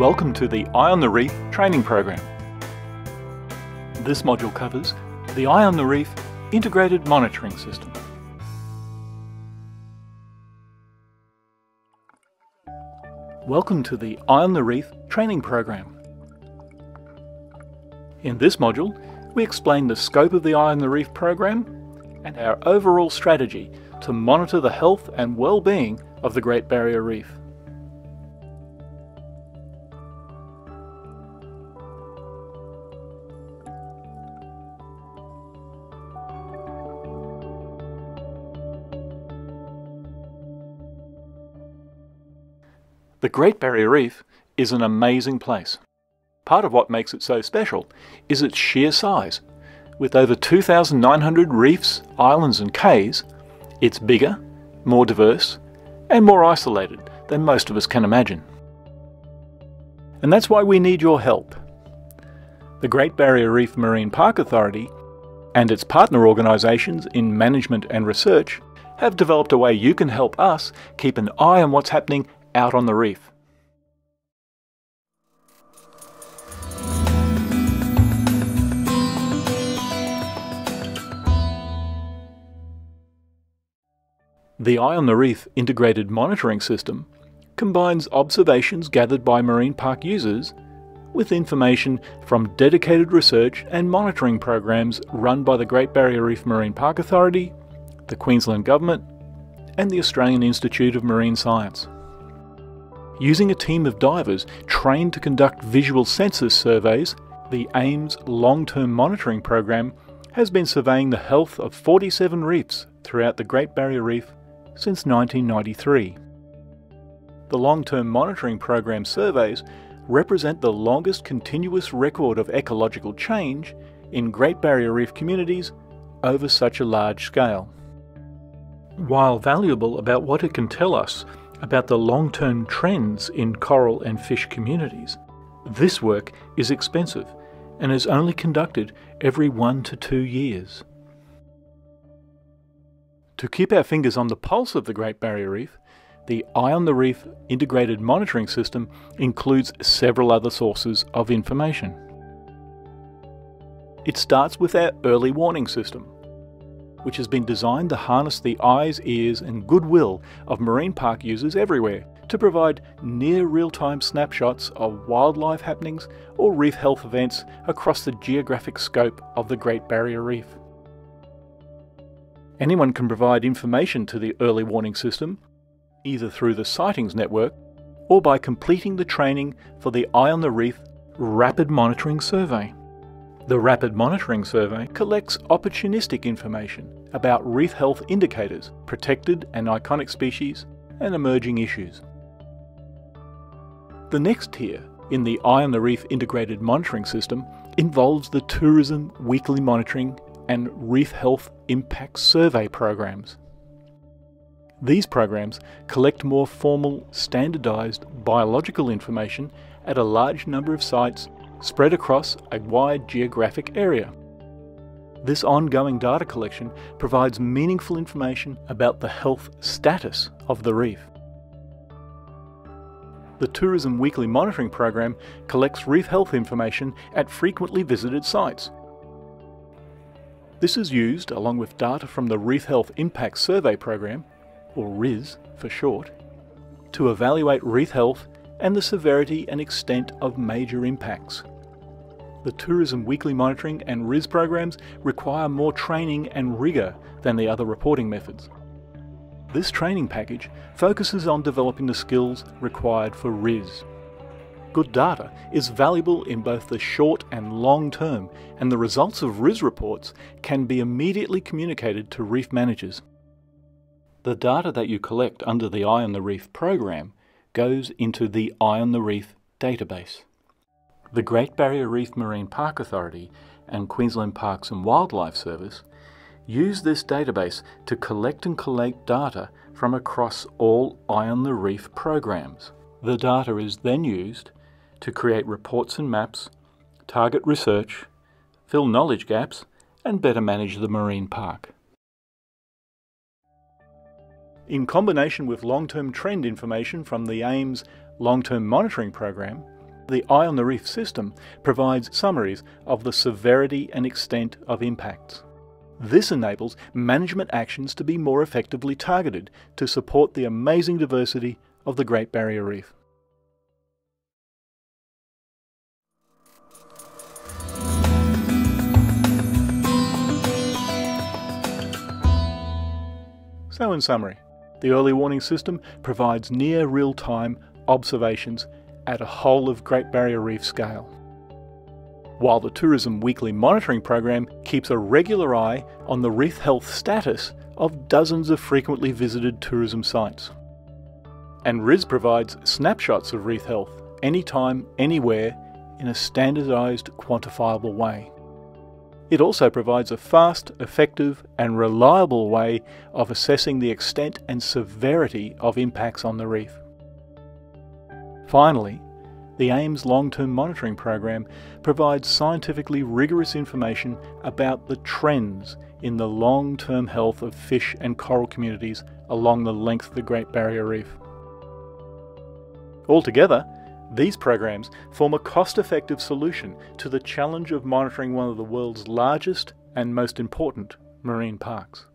Welcome to the Eye on the Reef training program. This module covers the Eye on the Reef Integrated Monitoring System. Welcome to the Eye on the Reef training program. In this module, we explain the scope of the Eye on the Reef program and our overall strategy to monitor the health and well-being of the Great Barrier Reef. The Great Barrier Reef is an amazing place. Part of what makes it so special is its sheer size. With over 2,900 reefs, islands and cays, it's bigger, more diverse, and more isolated than most of us can imagine. And that's why we need your help. The Great Barrier Reef Marine Park Authority and its partner organisations in management and research have developed a way you can help us keep an eye on what's happening out on the reef. The Eye on the Reef integrated monitoring system combines observations gathered by marine park users with information from dedicated research and monitoring programs run by the Great Barrier Reef Marine Park Authority, the Queensland Government, and the Australian Institute of Marine Science using a team of divers trained to conduct visual census surveys, the AIMS long term monitoring program has been surveying the health of 47 reefs throughout the Great Barrier Reef since 1993. The long term monitoring program surveys represent the longest continuous record of ecological change in Great Barrier Reef communities over such a large scale. While valuable about what it can tell us about the long term trends in coral and fish communities. This work is expensive and is only conducted every one to two years. To keep our fingers on the pulse of the Great Barrier Reef, the Eye on the Reef integrated monitoring system includes several other sources of information. It starts with our early warning system, which has been designed to harness the eyes, ears, and goodwill of marine park users everywhere to provide near real time snapshots of wildlife happenings or reef health events across the geographic scope of the Great Barrier Reef. Anyone can provide information to the early warning system, either through the Sightings Network or by completing the training for the Eye on the Reef Rapid Monitoring Survey. The Rapid Monitoring Survey collects opportunistic information about reef health indicators, protected and iconic species, and emerging issues. The next tier in the Eye on the Reef integrated monitoring system involves the Tourism Weekly Monitoring and Reef Health Impact Survey programs. These programs collect more formal, standardised biological information at a large number of sites spread across a wide geographic area. This ongoing data collection provides meaningful information about the health status of the reef. The Tourism Weekly Monitoring Program collects reef health information at frequently visited sites. This is used along with data from the Reef Health Impact Survey Program, or RIS for short, to evaluate reef health and the severity and extent of major impacts. The Tourism Weekly Monitoring and RIS programs require more training and rigour than the other reporting methods. This training package focuses on developing the skills required for RIS. Good data is valuable in both the short and long term, and the results of RIS reports can be immediately communicated to reef managers. The data that you collect under the Eye on the Reef program goes into the Eye on the Reef database. The Great Barrier Reef Marine Park Authority and Queensland Parks and Wildlife Service use this database to collect and collate data from across all Eye on the Reef programs. The data is then used to create reports and maps, target research, fill knowledge gaps, and better manage the marine park. In combination with long term trend information from the AIMS long term monitoring program, The Eye on the Reef system provides summaries of the severity and extent of impacts. This enables management actions to be more effectively targeted to support the amazing diversity of the Great Barrier Reef. So in summary, the early warning system provides near real-time observations at a whole of Great Barrier Reef scale. While the Tourism Weekly Monitoring Program keeps a regular eye on the reef health status of dozens of frequently visited tourism sites. And RIS provides snapshots of reef health anytime, anywhere, in a standardised, quantifiable way. It also provides a fast, effective and reliable way of assessing the extent and severity of impacts on the reef. Finally, the AIMS long-term monitoring program provides scientifically rigorous information about the trends in the long-term health of fish and coral communities along the length of the Great Barrier Reef. Altogether, these programs form a cost-effective solution to the challenge of monitoring one of the world's largest and most important marine parks.